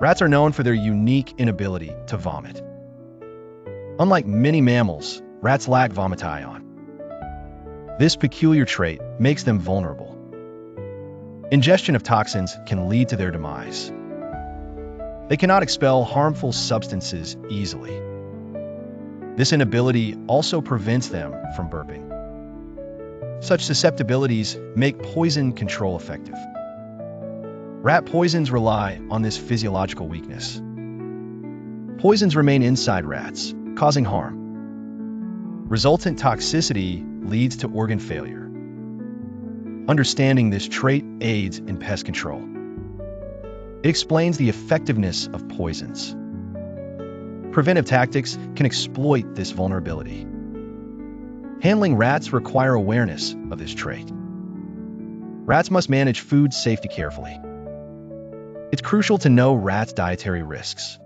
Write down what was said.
Rats are known for their unique inability to vomit. Unlike many mammals, rats lack vomition. This peculiar trait makes them vulnerable. Ingestion of toxins can lead to their demise. They cannot expel harmful substances easily. This inability also prevents them from burping. Such susceptibilities make poison control effective. Rat poisons rely on this physiological weakness. Poisons remain inside rats, causing harm. Resultant toxicity leads to organ failure. Understanding this trait aids in pest control. It explains the effectiveness of poisons. Preventive tactics can exploit this vulnerability. Handling rats require awareness of this trait. Rats must manage food safety carefully. It's crucial to know rats' dietary risks.